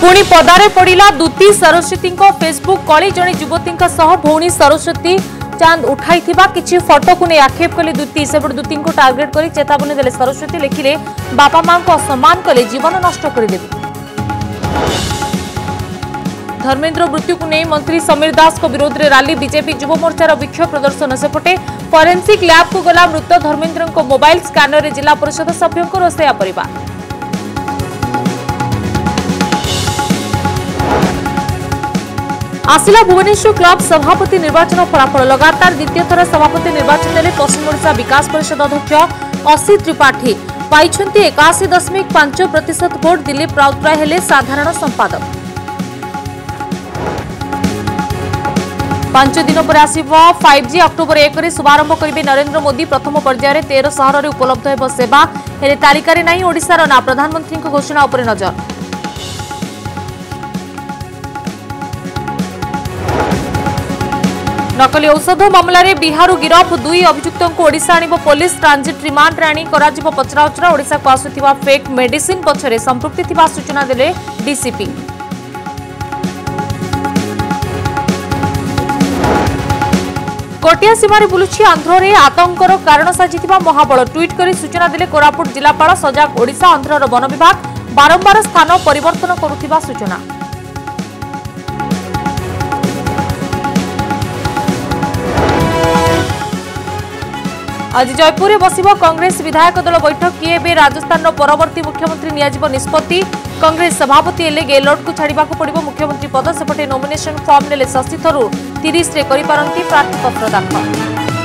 ପୁଣି ପଦାରେ ପଡ଼ିଲା ଦୂତି ସରସ୍ୱତୀଙ୍କ ଫେସବୁକ୍ କଳି ଜଣେ ଯୁବତୀଙ୍କ ସହ ଭଉଣୀ ସରସ୍ୱତୀ ଚାନ୍ଦ ଉଠାଇଥିବା କିଛି ଫଟୋକୁ ନେଇ ଆକ୍ଷେପ କଲେ ଦୂତି ସେପଟେ ଦୂତୀଙ୍କୁ ଟାର୍ଗେଟ କରି ଚେତାବନୀ ଦେଲେ ସରସ୍ୱତୀ ଲେଖିଲେ ବାପା ମାଙ୍କୁ ଅସମ୍ମାନ କଲେ ଜୀବନ ନଷ୍ଟ କରିଦେବେ ଧର୍ମେନ୍ଦ୍ର ମୃତ୍ୟୁକୁ ନେଇ ମନ୍ତ୍ରୀ ସମୀର ଦାସଙ୍କ ବିରୋଧରେ ରାଲି ବିଜେପି ଯୁବମୋର୍ଚ୍ଚାର ବିକ୍ଷୋଭ ପ୍ରଦର୍ଶନ ସେପଟେ ଫରେନ୍ସିକ୍ ଲ୍ୟାବ୍କୁ ଗଲା ମୃତ ଧର୍ମେନ୍ଦ୍ରଙ୍କ ମୋବାଇଲ ସ୍କାନରରେ ଜିଲ୍ଲା ପରିଷଦ ସଭ୍ୟଙ୍କ ରୋଷେୟା ପରିବାର ଆସିଲା ଭୁବନେଶ୍ୱର କ୍ଲବ ସଭାପତି ନିର୍ବାଚନ ଫଳାଫଳ ଲଗାତାର ଦ୍ୱିତୀୟ ଥର ସଭାପତି ନିର୍ବାଚନ ଦେଲେ ପଶ୍ଚିମ ଓଡ଼ିଶା ବିକାଶ ପରିଷଦ ଅଧ୍ୟକ୍ଷ ଅସି ତ୍ରିପାଠୀ ପାଇଛନ୍ତି ଏକାଅଶୀ ଦଶମିକ ପାଞ୍ଚ ପ୍ରତିଶତ ଭୋଟ ଦିଲ୍ଲୀପ ରାଉତରାୟ ହେଲେ ସାଧାରଣ ସମ୍ପାଦକ ପାଞ୍ଚ ଦିନ ପରେ ଆସିବ ଫାଇଭ୍ ଜି ଅକ୍ଟୋବର ଏକରେ ଶୁଭାରମ୍ଭ କରିବେ ନରେନ୍ଦ୍ର ମୋଦି ପ୍ରଥମ ପର୍ଯ୍ୟାୟରେ ତେର ସହରରେ ଉପଲବ୍ଧ ହେବ ସେବା ହେଲେ ତାଲିକାରେ ନାହିଁ ଓଡ଼ିଶାର ନାଁ ପ୍ରଧାନମନ୍ତ୍ରୀଙ୍କ ଘୋଷଣା ଉପରେ ନଜର ନକଲି ଔଷଧ ମାମଲାରେ ବିହାରରୁ ଗିରଫ ଦୁଇ ଅଭିଯୁକ୍ତଙ୍କୁ ଓଡ଼ିଶା ଆଣିବ ପୋଲିସ ଟ୍ରାନ୍ଜିଟ୍ ରିମାଣ୍ଡରେ ଆଣି କରାଯିବ ପଚରାଉଚରା ଓଡ଼ିଶାକୁ ଆସୁଥିବା ଫେକ୍ ମେଡିସିନ୍ ପଛରେ ସମ୍ପୃକ୍ତି ଥିବା ସୂଚନା ଦେଲେ ଡିସିପି କଟିଆ ସୀମାରେ ବୁଲୁଛି ଆନ୍ଧ୍ରରେ ଆତଙ୍କର କାରଣ ସାଜିଥିବା ମହାବଳ ଟ୍ୱିଟ୍ କରି ସୂଚନା ଦେଲେ କୋରାପୁଟ ଜିଲ୍ଲାପାଳ ସଜାଗ ଓଡ଼ିଶା ଆନ୍ଧ୍ରର ବନ ବିଭାଗ ବାରମ୍ବାର ସ୍ଥାନ ପରିବର୍ତ୍ତନ କରୁଥିବା ସୂଚନା আজ জয়পুরে বসব কংগ্রেস বিধায়ক দল বৈঠক কি এবে রাজস্থানর পরবর্তী মুখ্যমন্ত্রী নিয়াযিব নিষ্পত্তি কংগ্রেস সভাপতি এলে গেহলটু ছাড়া পড়ব মুখ্যমন্ত্রী পদ সেপটে নমিনেসন ফর্ম নেলে শশী থরুর তিরিশে করে পারতি দাখল